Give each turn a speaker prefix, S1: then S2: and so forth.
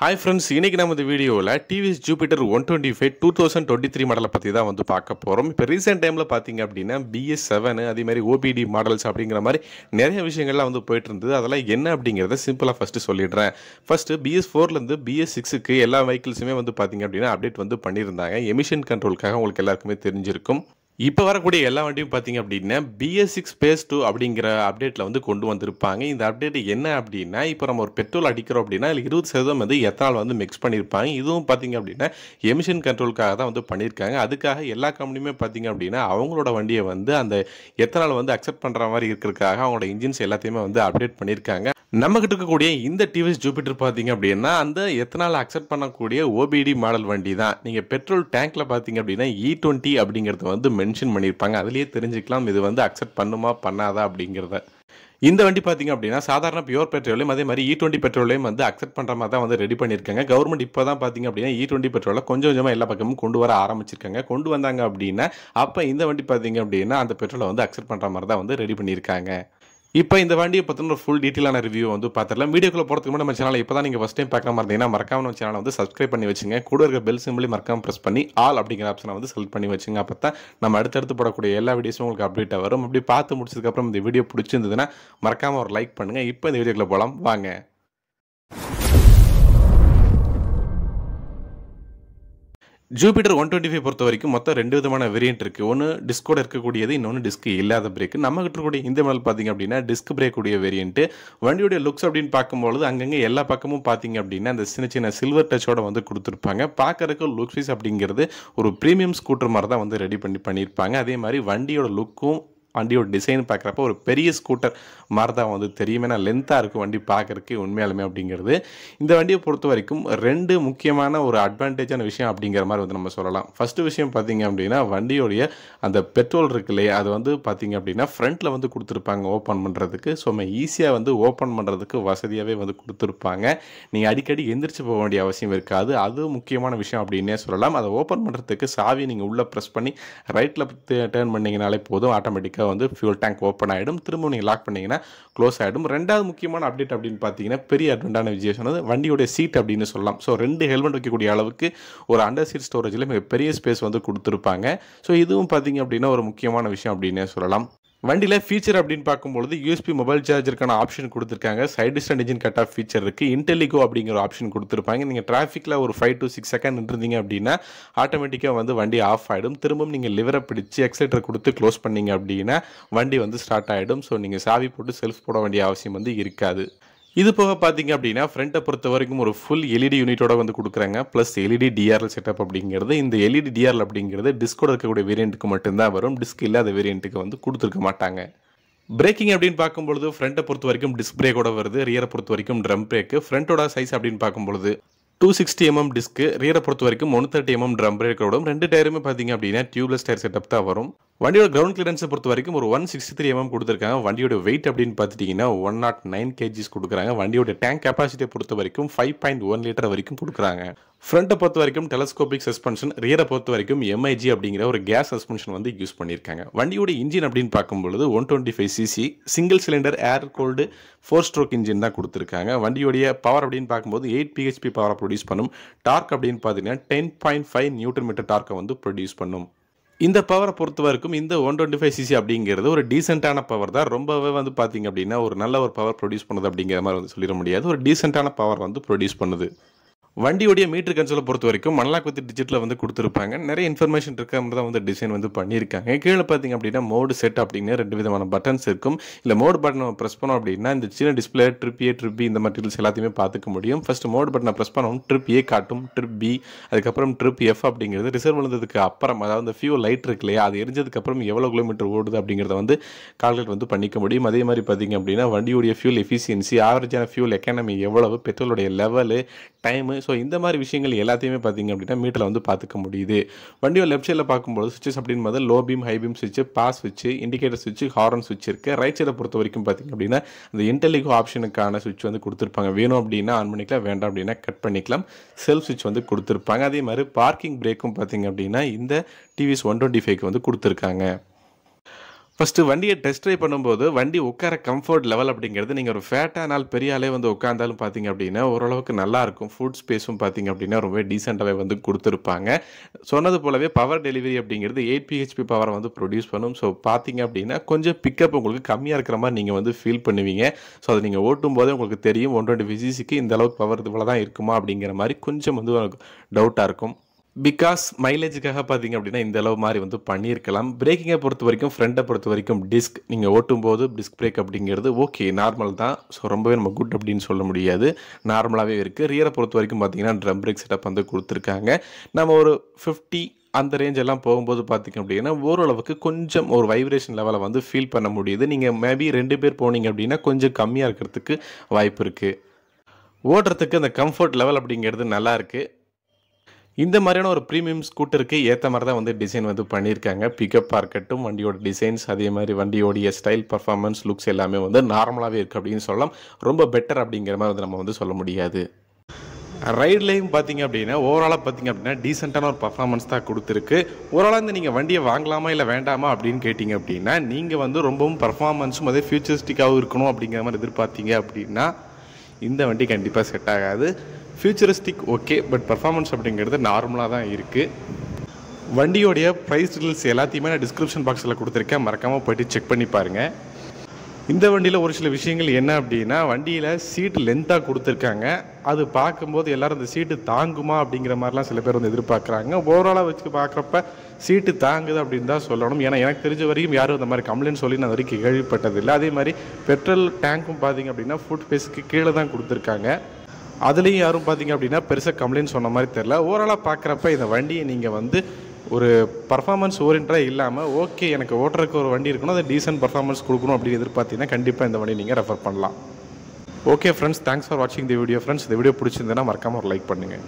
S1: Hi friends இன்னைக்கு நம்ம இந்த வீடியோவில் TVS Jupiter one twenty five two thousand twenty three மாடலை பற்றி தான் வந்து பார்க்க போகிறோம் இப்போ ரீசெண்ட் டைமில் பார்த்தீங்க அப்படின்னா பிஎஸ் செவன் அதே மாதிரி ஓபிடி மாடல்ஸ் அப்படிங்கிற மாதிரி நிறைய விஷயங்கள்லாம் வந்து போயிட்டு இருந்தது. அதெல்லாம் என்ன அப்படிங்கிறத சிம்பிளாக ஃபஸ்ட்டு சொல்லிடுறேன். ஃபஸ்ட்டு பிஎஸ் ஃபோர்லேருந்து பிஎஸ் சிக்ஸுக்கு எல்லா வெஹிக்கிள்ஸுமே வந்து பார்த்தீங்க அப்படின்னா அப்டேட் வந்து பண்ணியிருந்தாங்க. எமிஷன் கண்ட்ரோலுக்காக உங்களுக்கு எல்லாருக்குமே தெரிஞ்சிருக்கும். இப்போ வரக்கூடிய எல்லா வண்டியும் பார்த்தீங்க அப்படின்னா பிஎஸ் சிக்ஸ் பேஸ் டூ அப்படிங்கிற அப்டேட்டில் வந்து கொண்டு வந்திருப்பாங்க. இந்த அப்டேட் என்ன அப்படின்னா இப்போ நம்ம ஒரு பெட்ரோல் அடிக்கிறோம் அப்படின்னா அதில் இருபது சதவீதம் வந்து எத்தனால் வந்து மிக்ஸ் பண்ணியிருப்பாங்க இதுவும் பார்த்தீங்க அப்படின்னா எமிஷன் கண்ட்ரோலுக்காக தான் வந்து பண்ணியிருக்காங்க அதுக்காக எல்லா கம்பெனியுமே பார்த்தீங்க அப்படின்னா அவங்களோட வண்டியை வந்து அந்த எத்தனால் வந்து அக்செப்ட் பண்ணுற மாதிரி இருக்கிறதுக்காக அவங்களோட இன்ஜின்ஸ் எல்லாத்தையுமே வந்து அப்டேட் பண்ணியிருக்காங்க நம்மகிட்ட இருக்கக்கூடிய இந்த டிவிஎஸ் ஜூபிட்டர் பார்த்தீங்க அப்படின்னா அந்த எத்தனால் அக்செப்ட் பண்ணக்கூடிய ஓபிடி மாடல் வண்டி தான். நீங்கள் பெட்ரோல் டேங்க்கில் பார்த்தீங்க அப்படின்னா e இ டுவெண்ட்டி அப்படிங்கிறத வந்து மென்ஷன் பண்ணியிருப்பாங்க. அதுலேயே தெரிஞ்சுக்கலாம் இது வந்து அக்செப்ட் பண்ணுமா பண்ணாதா அப்படிங்கிறத. இந்த வண்டி பார்த்தீங்க அப்படின்னா சாதாரண பியூர் பெட்ரோலையும் அதே மாதிரி இ டுவெண்ட்டி பெட்ரோலையும் வந்து அக்செப்ட் பண்ணுற மாதிரி தான் வந்து ரெடி பண்ணியிருக்காங்க. கவர்மெண்ட் இப்போ தான் பார்த்தீங்க அப்படின்னா இ டுவெண்ட்டி பெட்ரோலை கொஞ்சம் கொஞ்சமாக எல்லா பக்கமும் கொண்டு வர ஆரம்பிச்சிருக்காங்க. கொண்டு வந்தாங்க அப்படின்னா அப்போ இந்த வண்டி பார்த்தீங்க அப்படின்னா அந்த பெட்ரோலை வந்து அக்செப்ட் பண்ணுற மாதிரி தான் வந்து ரெடி பண்ணியிருக்காங்க. இப்போ இந்த வண்டியை பற்றின ஒரு ஃபுல் டீட்டெயிலான ரிவ்யூ வந்து பார்த்துடலாம் வீடியோக்குள்ள போகிறதுக்கு முன்னாடி நம்ம சேனலை இப்போ தான் நீங்கள் ஃபஸ்ட் டைம் பார்க்காம இருந்தீங்கன்னா மறக்காம நம்ம சேனலை வந்து சப்ஸ்கிரைப் பண்ணி வச்சுங்க. கூட இருக்க பெல் சிம்பிளி மறக்காம ப்ரெஸ் பண்ணி ஆல் அப்படிங்கிற ஆப்ஷனை வந்து செலக்ட் பண்ணி வச்சுங்க. அப்போ தான் நம்ம அடுத்தடுத்து போடக்கூடிய எல்லா வீடியோஸும் உங்களுக்கு அப்டேட்டாக வரும். அப்படி பார்த்து முடிச்சதுக்கப்புறம் இந்த வீடியோ பிடிச்சிருந்ததுன்னா மறக்காமல் ஒரு லைக் பண்ணுங்கள் இப்போ இந்த வீடியோக்குள்ள போகலாம் வாங்க. ஜூபிட்டர் ஒன் டுவெண்ட்டி ஃபைவ் பொறுத்த வரைக்கும் மொத்தம் ரெண்டு விதமான வேரியன்ட் இருக்குது ஒன்று டிஸ்கோட இருக்கக்கூடியது இன்னொன்று டிஸ்க் இல்லாத பிரேக் நம்ம கிட்ட இருக்கக்கூடிய இந்த மாடல் பார்த்தீங்க அப்படின்னா டிஸ்க் பிரேக் உடைய வேரியன்ட் வண்டியுடைய லுக்ஸ் அப்படின்னு பார்க்கும்பொழுது அங்கங்கே எல்லா பக்கமும் பார்த்தீங்க அப்படின்னா அந்த சின்ன சின்ன சில்வர் டச்சோட வந்து கொடுத்துருப்பாங்க. பார்க்கறதுக்கு லுக் ஃபீஸ் அப்படிங்கிறது ஒரு ப்ரீமியம் ஸ்கூட்டர் மாதிரி தான் வந்து ரெடி பண்ணி பண்ணியிருப்பாங்க. அதே மாதிரி வண்டியோட லுக்கும் வண்டியோட டிசைன் பார்க்குறப்ப ஒரு பெரிய ஸ்கூட்டர் மாதிரி தான் வந்து தெரியும். ஏன்னா லென்த்தாக இருக்கும் வண்டி பார்க்குறக்கு உண்மையாலுமே அப்படிங்கிறது. இந்த வண்டியை பொறுத்த வரைக்கும் ரெண்டு முக்கியமான ஒரு அட்வான்டேஜான விஷயம் அப்படிங்கிற மாதிரி வந்து நம்ம சொல்லலாம். ஃபஸ்ட்டு விஷயம் பார்த்தீங்க அப்படின்னா வண்டியோடைய அந்த பெட்ரோல் இருக்கு இல்லையா? அது வந்து பார்த்தீங்க அப்படின்னா ஃப்ரண்ட்டில் வந்து கொடுத்துருப்பாங்க ஓப்பன் பண்ணுறதுக்கு ஸோ நம்ம ஈஸியாக வந்து ஓப்பன் பண்ணுறதுக்கு வசதியாகவே வந்து கொடுத்துருப்பாங்க. நீங்கள் அடிக்கடி எந்திரிச்சு போக வேண்டிய அவசியம் இருக்காது. அது முக்கியமான விஷயம் அப்படின்னே சொல்லலாம். அதை ஓப்பன் பண்ணுறதுக்கு சாவி நீங்கள் உள்ளே ப்ரெஸ் பண்ணி ரைட்டில் டேர்ன் பண்ணிங்கனாலே போதும். ஆட்டோமேட்டிக்காக வந்து ஃபியூல் டேங்க் ஓப்பன் ஆகிடும் திரும்ப நீங்கள் லாக் பண்ணிங்கன்னா க்ளோஸ் ஆகிடும் ரெண்டாவது முக்கியமான அப்டேட் அப்படின்னு பார்த்தீங்கன்னா பெரிய அட்வான்டான விஷயம் சொன்னது வண்டியோட சீட் அப்படின்னு சொல்லலாம். ஸோ ரெண்டு ஹெல்மெட் வைக்கக்கூடிய அளவுக்கு ஒரு அண்டர் சீட் ஸ்டோரேஜில் மிகப்பெரிய ஸ்பேஸ் வந்து கொடுத்துருப்பாங்க. ஸோ இதுவும் பார்த்தீங்க அப்படின்னா ஒரு முக்கியமான விஷயம் அப்படின்னே சொல்லலாம். வண்டியில் ஃபீச்சர் அப்படின்னு பார்க்கும்பொழுது யூஎஸ்பி மொபைல் சார்ஜருக்கான ஆப்ஷன் கொடுத்துருக்காங்க. Side distant engine cut off feature இருக்குது இன்டெலிகோ அப்படிங்கிற ஆப்ஷன் கொடுத்துருப்பாங்க. நீங்கள் டிராஃபிக்கில் ஒரு ஃபைவ் டு சிக்ஸ் செகண்ட் இருந்தீங்க அப்படின்னா ஆட்டோமேட்டிக்காக வந்து வண்டி ஆஃப் ஆகிடும் திரும்பவும் நீங்கள் லிவரை பிடிச்சி எக்ஸைட்டர் கொடுத்து க்ளோஸ் பண்ணீங்க அப்படின்னா வண்டி வந்து ஸ்டார்ட் ஆகிடும் ஸோ நீங்கள் சாவி போட்டு செல்ஃப் போட வேண்டிய அவசியம் வந்து இருக்காது. இது போக பார்த்தீங்க அப்படின்னா ஃப்ரண்ட்டை பொறுத்த வரைக்கும் ஒரு ஃபுல் எல்இடி யூனிட்டோட வந்து கொடுக்குறாங்க. ப்ளஸ் எல்இடி டிஆர்எல் செட்டப் அப்படிங்கிறது. இந்த எல்இடி டிஆர்எல் அப்படிங்கிறது டிஸ்கோட இருக்கக்கூடிய வேரியண்ட்டுக்கு மட்டும்தான் வரும். டிஸ்க் இல்லாத வேரியண்ட்டுக்கு வந்து கொடுத்துருக்க மாட்டாங்க. பிரேக்கிங் அப்படின்னு பார்க்கும்பொழுது ஃப்ரண்ட்டை பொறுத்த வரைக்கும் டிஸ்க் பிரேக்கோட வருது. ரியரை பொறுத்த வரைக்கும் ட்ரம் பிரேக்கு ஃப்ரண்ட்டோட சைஸ் அப்படின்னு பார்க்கும்பொழுது டூ சிக்ஸ்டி எம்எம் டிஸ்க்கு ரியரை பொறுத்த வரைக்கும் ஒன் தேர்ட்டி எம்எம் ட்ரம் பிரேக்கோடும் ரெண்டு டயருமே பார்த்தீங்க அப்படின்னா டியூப்லெஸ் டயர் செட்டப் தான் வரும். வண்டியோட கிரவுண்ட் கிளியரன்ஸை பொறுத்த வரைக்கும் ஒரு ஒன் சிக்ஸ்டி த்ரீ எம்எம் கொடுத்துருக்காங்க. வண்டியோட வெயிட் அப்படின்னு பார்த்துட்டிங்கன்னா one naught oh nine KGs கொடுக்குறாங்க. வண்டியோட டேங்க் கெப்பாசிட்டியை பொறுத்த வரைக்கும் ஃபைவ் பாயிண்ட் ஒன் லிட்டர் வரைக்கும் கொடுக்குறாங்க. ஃப்ரண்ட்டை பொறுத்த வரைக்கும் டெலஸ்கோபிக் சஸ்பென்ஷன் ரியரை பொறுத்த வரைக்கும் எம்ஐஜி அப்படிங்கிற ஒரு கேஸ் சஸ்பென்ஷன் வந்து யூஸ் பண்ணியிருக்காங்க. வண்டியோட இன்ஜின் அப்படின்னு பார்க்கும்பொழுது one twenty five cc single cylinder air cold four stroke engine தான் கொடுத்துருக்காங்க. வண்டியோடைய பவர் அப்படின்னு பார்க்கும்போது எயிட் பிஹெச்பி பவரை ப்ரொடியூஸ் பண்ணும். டார்க் அப்படின்னு பார்த்தீங்கன்னா ten point five newton metre டார்க்கை வந்து ப்ரொடியூஸ் பண்ணும். இந்த பவரை பொறுத்த வரைக்கும் இந்த ஒன் டுவெண்ட்டி ஃபைவ் சிசி அப்படிங்கிறது ஒரு டீசெண்டான பவர் தான். ரொம்பவே வந்து பார்த்தீங்க அப்படின்னா ஒரு நல்ல ஒரு பவர் ப்ரொடியூஸ் பண்ணுது அப்படிங்கிற மாதிரி வந்து சொல்லிட முடியாது. ஒரு டீசெண்டான பவர் வந்து ப்ரொடியூஸ் பண்ணுது. வண்டியோடைய மீட்டர் கன்சோலை பொறுத்த வரைக்கும் மணலாக்குத்தி டிஜிட்டில் வந்து கொடுத்துருப்பாங்க. நிறைய இன்ஃபர்மேஷன் இருக்க மாதிரி தான் வந்து டிசைன் வந்து பண்ணியிருக்காங்க. கீழே பார்த்தீங்க அப்படின்னா மோடு செட் அப்படின்னு ரெண்டு விதமான பட்டன்ஸ் இருக்கும். இல்லை மோடு பட்டனை ப்ரெஸ் பண்ணோம் அப்படின்னா இந்த சின்ன display trip A trip B இந்த மெட்டீரியல்ஸ் எல்லாத்தையுமே பார்த்துக்க முடியும். ஃபர்ஸ்ட் மோடு பட்டனை ப்ரெஸ் பண்ணோம். ட்ரிப் ஏ காட்டும். ட்ரிப் பி அதுக்கப்புறம் ட்ரிப் எஃப் அப்படிங்கிறது ரிசர்வ் விழுந்ததுக்கு அப்புறம் அதாவது அந்த ஃபியூ லைட் இருக்கு இல்லையா அது எரிஞ்சதுக்கு அப்புறம் எவ்வளோ கிலோமீட்டர் ஓடுது அப்படிங்கிறத வந்து கால்குலேட் வந்து பண்ணிக்க முடியும். அதே மாதிரி பார்த்தீங்க அப்படின்னா வண்டியுடைய ஃபியூல் எஃபிஷியன்சி ஆவரேஜான ஃபியூல் எக்கானமி எவ்வளவு பெட்ரோலுடைய லெவலு டைமு ஸோ இந்த மாதிரி விஷயங்கள் எல்லாத்தையுமே பார்த்தீங்க அப்படின்னா மீட்டரில் வந்து பார்த்துக்க முடியுது. வண்டியோட லெஃப்ட் சைடில் பார்க்கும்போது சுவிச்சஸ் அப்படின்னு போது லோ பீம் ஹை பீம் சுவிட்ச் பாஸ் சுவிட்ச் இண்டிகேட்டர் சுவிட்ச் ஹாரன் சுவிட்ச் இருக்குது ரைட் சைடை பொறுத்த வரைக்கும் பார்த்தீங்க அப்படின்னா இந்த இன்டெலிகோ ஆப்ஷனுக்கான சுவிட்ச் வந்து கொடுத்துருப்பாங்க. வேணும் அப்படின்னா ஆன் பண்ணிக்கலாம் வேண்டாம் அப்படின்னா கட் பண்ணிக்கலாம். செல்ஃப் சுவிட்ச் வந்து கொடுத்துருப்பாங்க. அதே மாதிரி பார்க்கிங் பிரேக்கும் பார்த்தீங்க அப்படின்னா இந்த டிவிஎஸ் ஒன் டுவெண்ட்டி ஃபைவ்க்கு வந்து கொடுத்துருக்காங்க. ஃபஸ்ட்டு வண்டியை டெஸ்ட் ட்ரைவ் பண்ணும்போது வண்டி உட்கார கம்ஃபர்ட் லெவல் அப்படிங்கிறது நீங்கள் ஒரு ஃபேட்டாக நாள் பெரிய ஆளே வந்து உட்காந்தாலும் பார்த்தீங்க அப்படின்னா ஓரளவுக்கு நல்லா இருக்கும். ஃபுட் ஸ்பேஸும் பார்த்தீங்க அப்படின்னா ரொம்ப டீசெண்டாகவே வந்து கொடுத்துருப்பாங்க. சொன்னது போலவே பவர் டெலிவரி அப்படிங்கிறது எயிட் பிஹெச்பி பவரை வந்து ப்ரொடியூஸ் பண்ணும். ஸோ பார்த்தீங்க அப்படின்னா கொஞ்சம் பிக்கப் உங்களுக்கு கம்மியாக இருக்கிற மாதிரி நீங்கள் வந்து ஃபீல் பண்ணுவீங்க. ஸோ அதை நீங்கள் ஓட்டும் போதே உங்களுக்கு தெரியும். ஒன் டுவெண்ட்டி விசிசிக்கு இந்த அளவுக்கு பவர் இவ்வளோ தான் இருக்குமா அப்படிங்கிற மாதிரி கொஞ்சம் வந்து டவுட்டாக இருக்கும். பிகாஸ் மைலேஜுக்காக பார்த்தீங்க அப்படின்னா இந்த அளவு மாதிரி வந்து பண்ணியிருக்கலாம். பிரேக்கிங்கை பொறுத்த வரைக்கும் ஃப்ரெண்டை பொறுத்த வரைக்கும் டிஸ்க் நீங்கள் ஓட்டும் போது டிஸ்க் பிரேக் அப்படிங்கிறது ஓகே நார்மல் தான். ஸோ ரொம்பவே நம்ம குட் அப்படின்னு சொல்ல முடியாது. நார்மலாகவே இருக்குது ரியரை பொறுத்த வரைக்கும் பார்த்தீங்கன்னா ட்ரம் பிரேக் செட்டப் வந்து கொடுத்துருக்காங்க. நம்ம ஒரு ஃபிஃப்டி அந்த ரேஞ்ச் எல்லாம் போகும்போது பார்த்தீங்க அப்படின்னா ஓரளவுக்கு கொஞ்சம் ஒரு வைப்ரேஷன் லெவலை வந்து ஃபீல் பண்ண முடியுது. நீங்கள் மேபி ரெண்டு பேர் போனீங்க அப்படின்னா கொஞ்சம் கம்மியாக இருக்கிறதுக்கு வாய்ப்பு இருக்குது ஓடுறதுக்கு அந்த கம்ஃபர்ட் லெவல் அப்படிங்கிறது நல்லா இருக்குது இந்த மாதிரியான ஒரு ப்ரீமியம் ஸ்கூட்டருக்கு ஏற்ற மாதிரி தான் வந்து டிசைன் வந்து பண்ணியிருக்காங்க. பிக்கப்பாக இருக்கட்டும் வண்டியோட டிசைன்ஸ் அதே மாதிரி வண்டியோடைய ஸ்டைல் பர்ஃபார்மன்ஸ் லுக்ஸ் எல்லாமே வந்து நார்மலாகவே இருக்குது அப்படின்னு சொல்லலாம். ரொம்ப பெட்டர் அப்படிங்கிற மாதிரி வந்து நம்ம வந்து சொல்ல முடியாது. ரைட்லேயும் பார்த்தீங்க அப்படின்னா ஓவராலாக பார்த்தீங்க அப்படின்னா டீசெண்டான ஒரு பர்ஃபார்மன்ஸ் தான் கொடுத்துருக்கு. ஓவராலாக இந்த நீங்கள் வண்டியை வாங்கலாமா இல்லை வேண்டாமா அப்படின்னு கேட்டிங்க அப்படின்னா நீங்கள் வந்து ரொம்பவும் பர்ஃபார்மன்ஸும் அதே ஃபியூச்சரிஸ்டிக்காகவும் இருக்கணும் அப்படிங்கிற மாதிரி எதிர்பார்த்தீங்க அப்படின்னா இந்த வண்டி கண்டிப்பாக செட் ஆகாது. ஃபியூச்சரிஸ்டிக் ஓகே பட் பர்ஃபார்மன்ஸ் அப்படிங்கிறது நார்மலாக தான் இருக்குது வண்டியோடைய ப்ரைஸ் டீட்டெயில்ஸ் எல்லாத்தையுமே நான் டிஸ்கிரிப்ஷன் பாக்ஸில் கொடுத்துருக்கேன். மறக்காமல் போயிட்டு செக் பண்ணி பாருங்கள் இந்த வண்டியில் ஒரு சில விஷயங்கள் என்ன அப்படின்னா வண்டியில் சீட்டு லென்த்தாக கொடுத்துருக்காங்க. அது பார்க்கும்போது எல்லோரும் இந்த சீட்டு தாங்குமா அப்படிங்கிற மாதிரிலாம் சில பேர் வந்து எதிர்பார்க்குறாங்க. ஓவராலாக வச்சு பார்க்குறப்ப சீட்டு தாங்குது அப்படின்னு தான் சொல்லணும். ஏன்னா எனக்கு தெரிஞ்ச வரைக்கும் யாரும் இந்த மாதிரி கம்ப்ளைண்ட் சொல்லி நான் வரைக்கும் கேள்விப்பட்டதில்லை. அதே மாதிரி பெட்ரோல் டேங்க்கும் பார்த்தீங்க அப்படின்னா ஃபுட் பேஸுக்கு கீழே தான் கொடுத்துருக்காங்க. அதுலேயும் யாரும் பார்த்தீங்க அப்படின்னா பெருசாக கம்ப்ளைண்ட் சொன்ன மாதிரி தெரில ஓவராலாக பார்க்குறப்ப இந்த வண்டியை நீங்கள் வந்து ஒரு பர்ஃபார்மன்ஸ் ஓரியன்டாக இல்லாமல் ஓகே எனக்கு ஓட்டுறதுக்கு ஒரு வண்டி இருக்கணும் அது டீசென்ட் பர்ஃபார்மன்ஸ் கொடுக்கணும் அப்படின்னு எதிர்பார்த்தீங்கன்னா கண்டிப்பாக இந்த வண்டி நீங்கள் ரெஃபர் பண்ணலாம். ஓகே ஃப்ரெண்ட்ஸ் தேங்க்ஸ் ஃபார் வாட்சிங் தி வீடியோ ஃப்ரெண்ட்ஸ் இந்த வீடியோ பிடிச்சிருந்தேன்னா மறக்காமல் ஒரு லைக் பண்ணுங்கள்